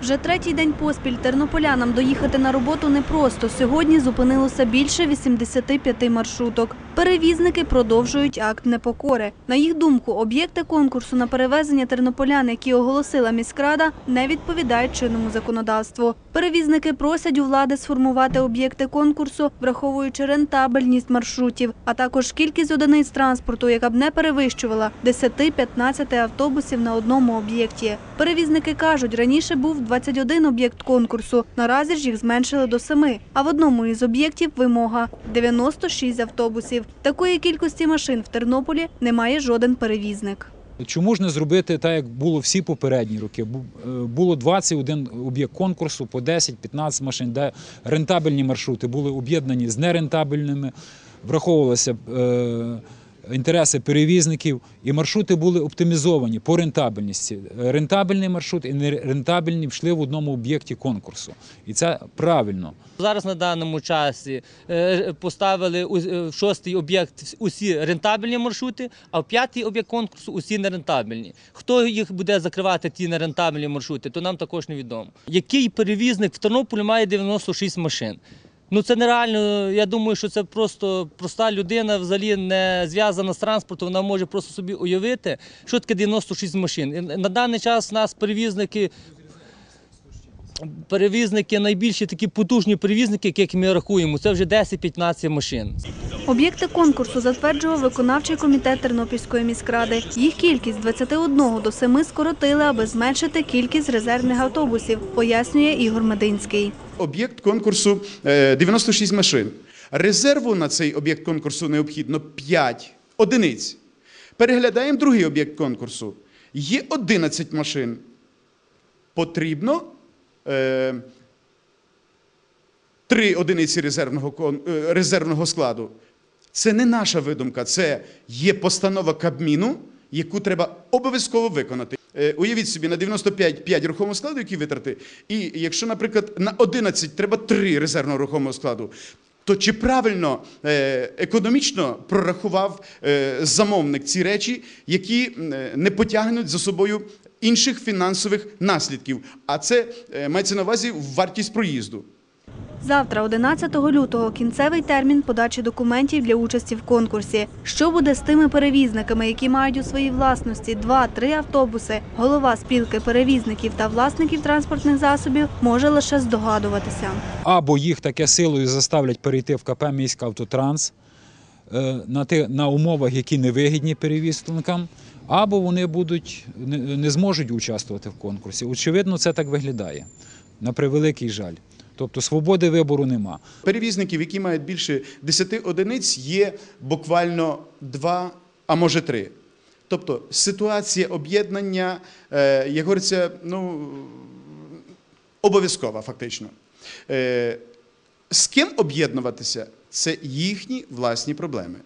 Вже третій день поспіль тернополянам доїхати на роботу непросто. Сьогодні зупинилося більше 85 маршруток. Перевізники продовжують акт непокори. На їх думку, об'єкти конкурсу на перевезення тернополян, які оголосила міськрада, не відповідають чинному законодавству. Перевізники просять у влади сформувати об'єкти конкурсу, враховуючи рентабельність маршрутів, а також кількість одиниць транспорту, яка б не перевищувала 10-15 автобусів на одному об'єкті. Перевізники кажуть, раніше був 21 об'єкт конкурсу, наразі ж їх зменшили до 7, а в одному із об'єктів вимога – 96 автобусів. Такої кількості машин в Тернополі не має жоден перевізник. Чому не зробити так, як було всі попередні роки? Е, Було 21 об'єкт конкурсу по 10-15 машин, де рентабельні маршрути були об'єднані з нерентабельними, враховувалося е, інтереси перевізників, і маршрути були оптимізовані по рентабельності. Е, Рентабельний маршрут і нерентабельні йшли в одному об'єкті конкурсу. І це правильно. Зараз на даному часі е, поставили е, в шостий об'єкт усі рентабельні маршрути, а в п'ятий об'єкт конкурсу усі нерентабельні. Хто їх буде закривати, ті нерентабельні маршрути, то нам також невідомо. Який перевізник в Тернополі має 96 машин? Ну це нереально. Я думаю, що це просто проста людина, взагалі не зв'язана з транспортом. Вона може просто собі уявити, що таке 96 машин. На даний час нас перевізники перевізники, найбільші такі потужні перевізники, як ми рахуємо, це вже 10-15 машин. Об'єкти конкурсу затверджував виконавчий комітет Тернопільської міськради. Їх кількість з 21 до 7 скоротили, аби зменшити кількість резервних автобусів, пояснює Ігор Мединський. Об'єкт конкурсу е, 96 машин. Резерву на цей об'єкт конкурсу необхідно 5 одиниць. Переглядаємо другий об'єкт конкурсу. Є 11 машин. Потрібно е, 3 одиниці резервного, е, резервного складу. Це не наша видумка, це є постанова Кабміну, яку треба обов'язково виконати. Е, Уявіть собі, на 95 5 рухомого складу, які витрати, і якщо, наприклад, на 11 треба 3 резервного рухомого складу, то чи правильно економічно прорахував замовник ці речі, які не потягнуть за собою інших фінансових наслідків? А це е, мається на увазі вартість проїзду. Завтра, 11 лютого, кінцевий термін подачі документів для участі в конкурсі. Що буде з тими перевізниками, які мають у своїй власності 2-3 автобуси? Голова спілки перевізників та власників транспортних засобів може лише здогадуватися. або їх таке силою заставлять перейти в КП «Міськ Автотранс» е, на умовах, які невигідні перевізникам, або вони будуть, не, зможуть участвувати в конкурсі. Очевидно, це так виглядає, на превеликий жаль. Тобто свободи вибору нема. Перевізників, які мають більше 10 одиниць, є буквально 2, а може 3. Тобто ситуація об'єднання, е, як говориться, ну, обов'язкова фактично. Е, з ким об'єднуватися це їхні власні проблеми.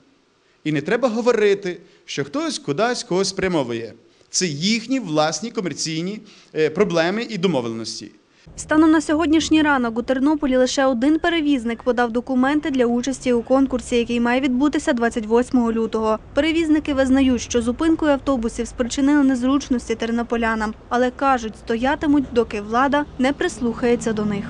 І не треба говорити, що хтось кудись когось спрямовує. Це їхні власні комерційні е, проблеми і домовленості. Станом на сьогоднішній ранок у Тернополі лише один перевізник подав документи для участі у конкурсі, який має відбутися 28 лютого. Перевізники визнають, що зупинкою автобусів спричинили незручності тернополянам, але кажуть, стоятимуть, доки влада не прислухається до них.